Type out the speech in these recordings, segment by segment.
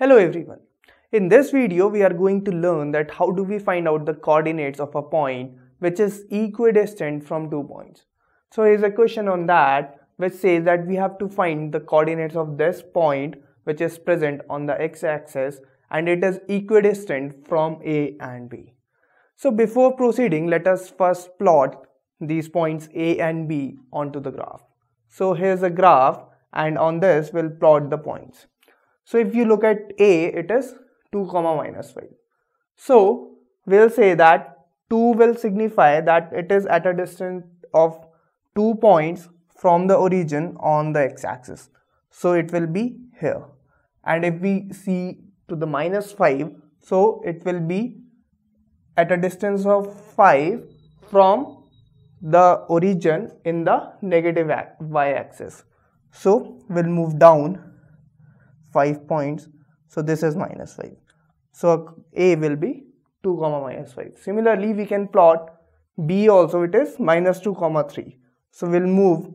Hello everyone. In this video, we are going to learn that how do we find out the coordinates of a point which is equidistant from two points. So here's a question on that which says that we have to find the coordinates of this point which is present on the x-axis and it is equidistant from A and B. So before proceeding, let us first plot these points A and B onto the graph. So here's a graph and on this we'll plot the points. So if you look at A, it is 2 comma minus 5. So we'll say that 2 will signify that it is at a distance of 2 points from the origin on the x-axis. So it will be here. And if we see to the minus 5, so it will be at a distance of 5 from the origin in the negative y-axis. So we'll move down 5 points. So this is minus 5 so a will be 2 comma minus 5 similarly we can plot b also it is minus 2 comma 3 so we'll move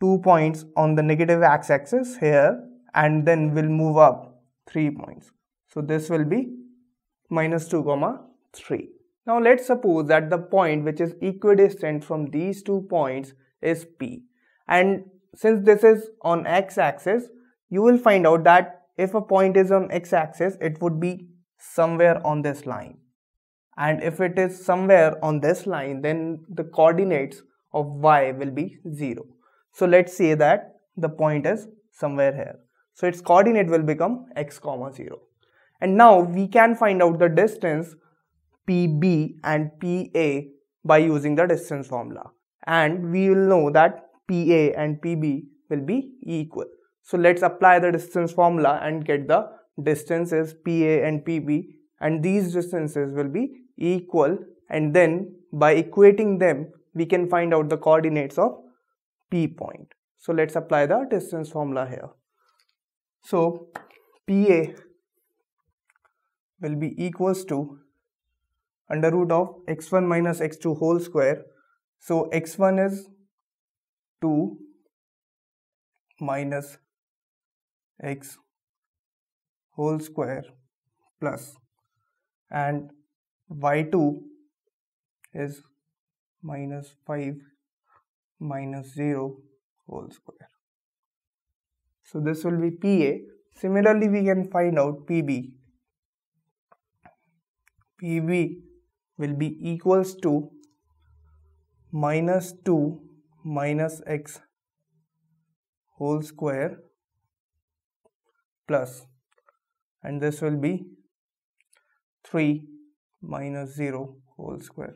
two points on the negative x-axis here and then we'll move up three points. So this will be minus 2 comma 3 now let's suppose that the point which is equidistant from these two points is p. And since this is on x-axis you will find out that if a point is on x-axis it would be somewhere on this line. And if it is somewhere on this line then the coordinates of y will be 0 so let's say that the point is somewhere here. So its coordinate will become x comma 0 and now we can find out the distance pb and pa by using the distance formula. And we will know that pa and pb will be equal so let's apply the distance formula and get the distances PA and PB and these distances will be equal and then by equating them we can find out the coordinates of P point. So let's apply the distance formula here. So PA will be equals to under root of x1 minus x2 whole square. So x1 is 2 minus x whole square plus and y2 is minus 5 minus 0 whole square. So this will be PA. Similarly, we can find out PB. PB will be equals to minus 2 minus x whole square plus and this will be 3 minus 0 whole square.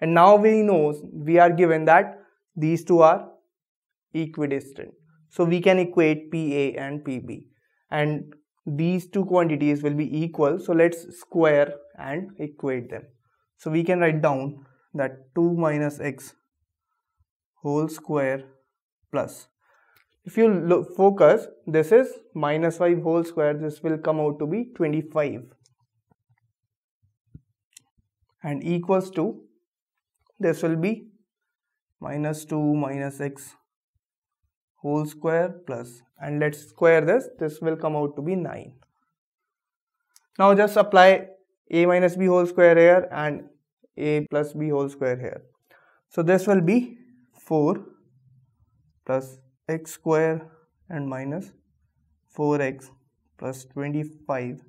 And now we know we are given that these two are equidistant. So we can equate PA and PB and these two quantities will be equal. So let's square and equate them. So we can write down that 2 minus x whole square plus if you look, focus, this is minus 5 whole square, this will come out to be 25 and equals to, this will be minus 2 minus x whole square plus and let's square this, this will come out to be 9. Now just apply a minus b whole square here and a plus b whole square here. So this will be 4 plus x square and minus 4x plus 25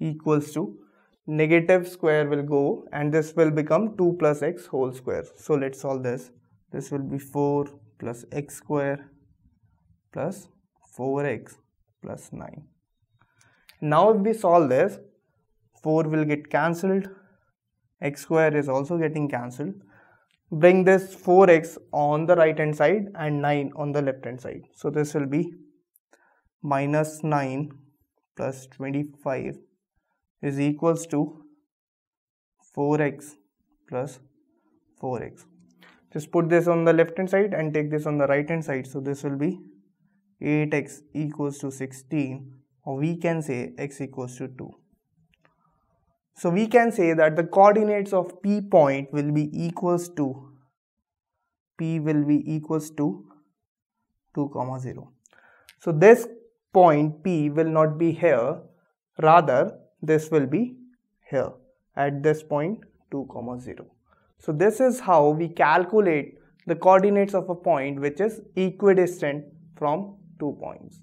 equals to negative square will go and this will become 2 plus x whole square. So let's solve this. This will be 4 plus x square plus 4x plus 9. Now if we solve this, 4 will get cancelled, x square is also getting cancelled bring this 4x on the right hand side and 9 on the left hand side. So this will be minus 9 plus 25 is equals to 4x plus 4x just put this on the left hand side and take this on the right hand side. So this will be 8x equals to 16 or we can say x equals to 2 so we can say that the coordinates of P point will be equals to P will be equals to 2 comma 0. So this point P will not be here rather this will be here at this point 2 comma 0 so this is how we calculate the coordinates of a point which is equidistant from two points